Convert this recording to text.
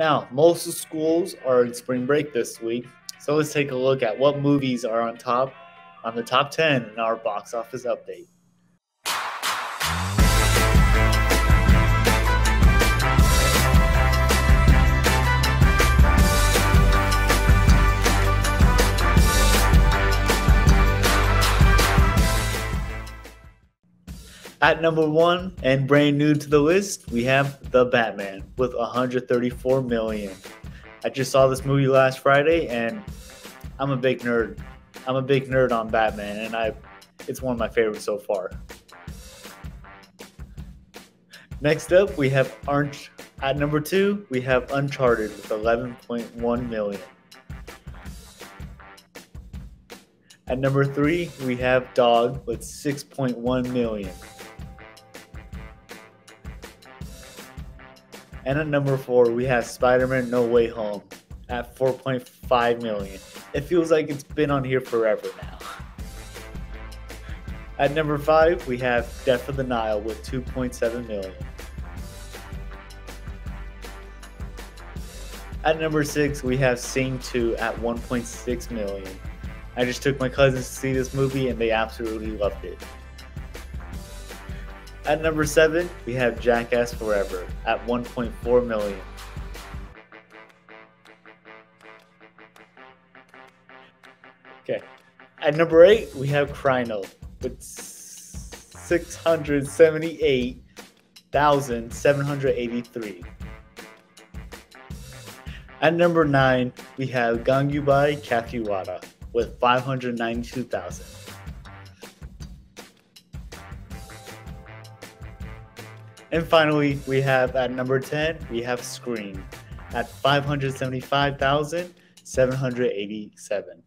Now, most schools are in spring break this week, so let's take a look at what movies are on top on the top 10 in our box office update. At number one and brand new to the list, we have The Batman with 134 million. I just saw this movie last Friday and I'm a big nerd. I'm a big nerd on Batman and I it's one of my favorites so far. Next up, we have Arch at number 2, we have Uncharted with 11.1 million. At number 3, we have Dog with 6.1 million. And at number four, we have Spider-Man No Way Home at 4.5 million. It feels like it's been on here forever now. At number five, we have Death of the Nile with 2.7 million. At number six, we have Sing 2 at 1.6 million. I just took my cousins to see this movie and they absolutely loved it. At number seven, we have Jackass Forever at 1.4 million. Okay. At number eight, we have Cyrano with 678,783. At number nine, we have Gangubai Kathiawar with 592,000. And finally, we have at number 10, we have Scream at 575,787.